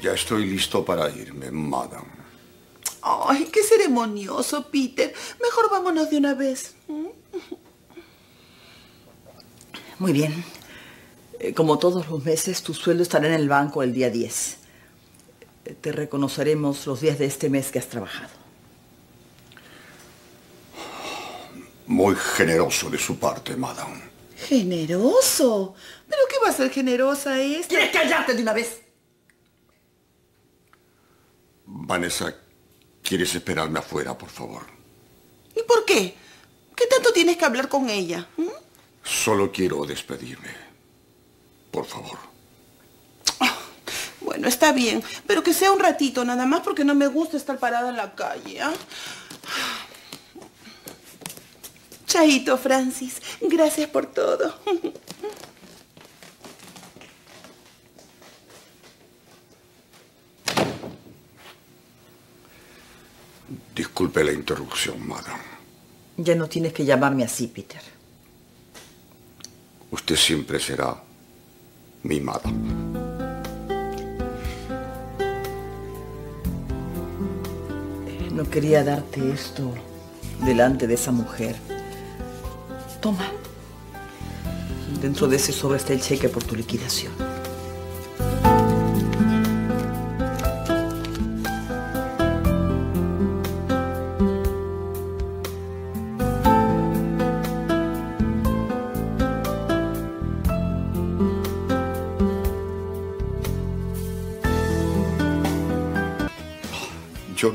Ya estoy listo para irme, madame. Ay, qué ceremonioso, Peter. Mejor vámonos de una vez. Muy bien. Eh, Como todos los meses, tu sueldo estará en el banco el día 10. Eh, Te reconoceremos los días de este mes que has trabajado. Muy generoso de su parte, madame. ¿Generoso? ¿Pero qué va a ser generosa esta? ¿Quieres callarte de una vez? Vanessa, ¿quieres esperarme afuera, por favor? ¿Y por qué? ¿Qué tanto tienes que hablar con ella? ¿Mm? Solo quiero despedirme. Por favor. Bueno, está bien, pero que sea un ratito nada más porque no me gusta estar parada en la calle. ¿ah? Chaito, Francis. Gracias por todo. Disculpe la interrupción, madame. Ya no tienes que llamarme así, Peter. Usted siempre será mi madame. No quería darte esto delante de esa mujer. Toma. Dentro de ese sobre está el cheque por tu liquidación. Yo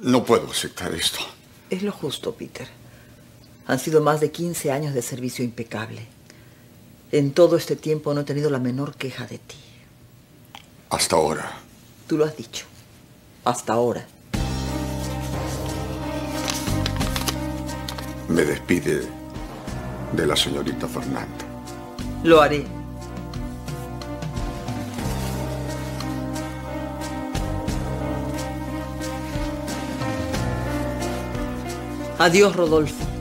no puedo aceptar esto. Es lo justo, Peter. Han sido más de 15 años de servicio impecable. En todo este tiempo no he tenido la menor queja de ti. Hasta ahora. Tú lo has dicho. Hasta ahora. Me despide de la señorita Fernanda. Lo haré. Adiós, Rodolfo.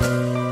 Música